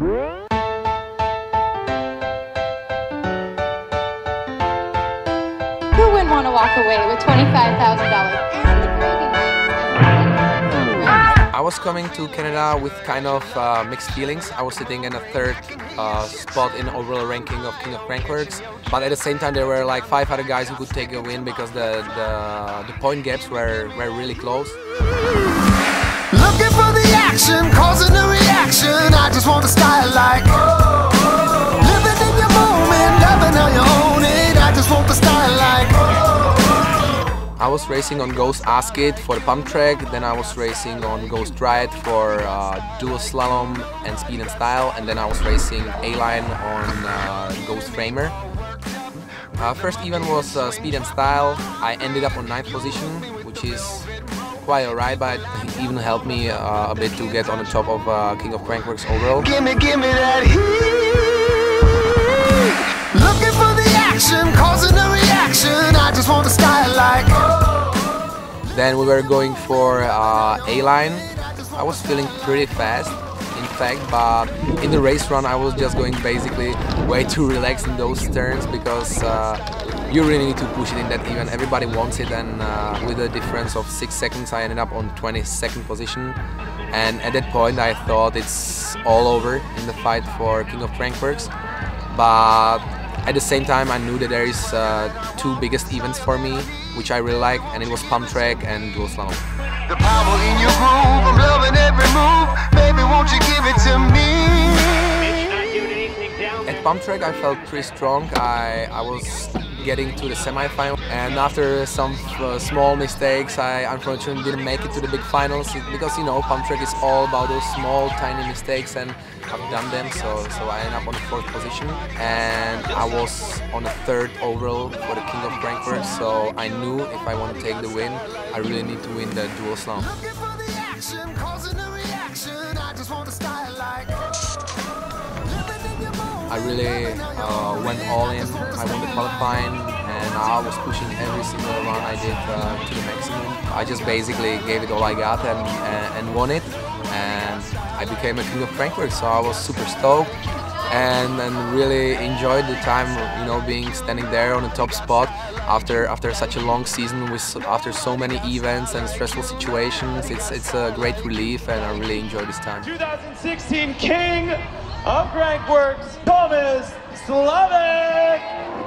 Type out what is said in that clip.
Who wouldn't want to walk away with $25,000 and the gravy I was coming to Canada with kind of uh, mixed feelings. I was sitting in a third uh, spot in overall ranking of King of Crankworx, but at the same time there were like five other guys who could take a win because the the, the point gaps were, were really close. Was racing on Ghost Asket for the pump track, then I was racing on Ghost Ride for uh, dual slalom and speed and style, and then I was racing A-line on uh, Ghost Framer. Uh, first event was uh, speed and style. I ended up on ninth position, which is quite alright, but it even helped me uh, a bit to get on the top of uh, King of Crankworx overall. Gimme, gimme that heat. Then we were going for uh, A-line. I was feeling pretty fast, in fact, but in the race run I was just going basically way too relaxed in those turns because uh, you really need to push it in that event. Everybody wants it, and uh, with a difference of six seconds, I ended up on 22nd position. And at that point, I thought it's all over in the fight for King of Crankworx. But at the same time, I knew that there is uh, two biggest events for me, which I really like, and it was pump track and dual slalom. The power in your groove, I'm loving every move. Baby, won't you give it to me? At pump track, I felt pretty strong. I, I was getting to the semi-final, and after some uh, small mistakes, I unfortunately didn't make it to the big finals because you know pump track is all about those small, tiny mistakes, and I've done them. So, so I ended up on the fourth position, and I was on the third overall for the King of Crankworx. So I knew if I want to take the win, I really need to win the dual slalom. I really uh, went all in. I won the qualifying and I was pushing every single run I did uh, to the maximum. I just basically gave it all I got and, and, and won it. And I became a king of Crankworx, so I was super stoked and, and really enjoyed the time, you know, being standing there on the top spot after after such a long season with after so many events and stressful situations. It's it's a great relief and I really enjoy this time. 2016 King of Crankworx, Tomas Slavik!